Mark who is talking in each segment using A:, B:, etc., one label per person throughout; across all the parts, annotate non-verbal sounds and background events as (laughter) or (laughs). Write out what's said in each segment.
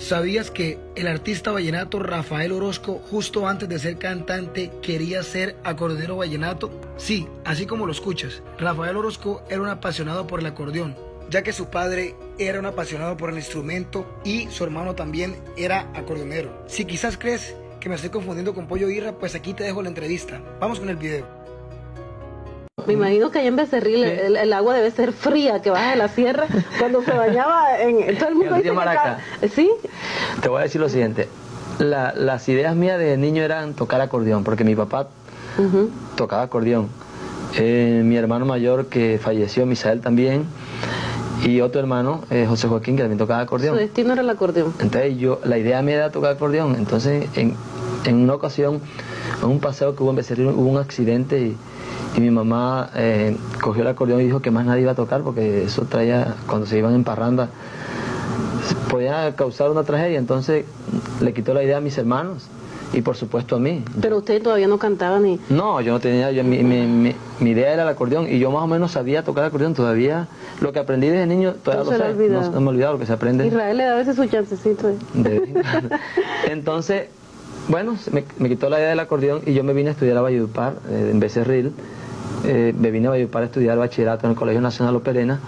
A: ¿Sabías que el artista vallenato Rafael Orozco, justo antes de ser cantante, quería ser acordeonero vallenato? Sí, así como lo escuchas. Rafael Orozco era un apasionado por el acordeón, ya que su padre era un apasionado por el instrumento y su hermano también era acordeonero. Si quizás crees que me estoy confundiendo con Pollo Irra, pues aquí te dejo la entrevista. Vamos con el video.
B: Me imagino que allá en Becerril el, el, agua debe ser fría, que baja de la sierra. Cuando se bañaba, en, todo el mundo dice que ¿Sí?
C: Te voy a decir lo siguiente. La, las ideas mías de niño eran tocar acordeón, porque mi papá tocaba acordeón. Eh, mi hermano mayor que falleció, Misael también, y otro hermano, eh, José Joaquín, que también tocaba acordeón.
B: Su destino era el acordeón.
C: Entonces yo, la idea mía era tocar acordeón. Entonces en, en una ocasión, en un paseo que hubo en Becerril, hubo un accidente y y mi mamá eh, cogió el acordeón y dijo que más nadie iba a tocar porque eso traía, cuando se iban en parranda, podía causar una tragedia, entonces le quitó la idea a mis hermanos y por supuesto a mí.
B: Pero usted todavía no cantaba ni...
C: No, yo no tenía, yo, mi, mi, mi, idea era el acordeón y yo más o menos sabía tocar el acordeón, todavía lo que aprendí desde niño, todavía no lo sé, no, no, me he olvidado lo que se aprende.
B: Israel le da a veces su chancecito. (laughs)
C: Entonces, bueno, me, quitó la idea del acordeón y yo me vine a estudiar a Valledupar, eh, en Becerril, eh, me vine a Valledupar a estudiar bachillerato en el Colegio Nacional Operena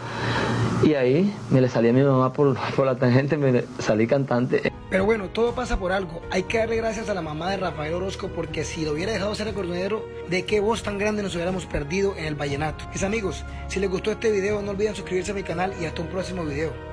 C: y ahí me le salí a mi mamá por, (laughs) por la tangente, me salí cantante.
A: Pero bueno, todo pasa por algo. Hay que darle gracias a la mamá de Rafael Orozco porque si lo hubiera dejado ser acordeonero, ¿de qué voz tan grande nos hubiéramos perdido en el vallenato? Mis amigos, si les gustó este video, no olviden suscribirse a mi canal y hasta un próximo video.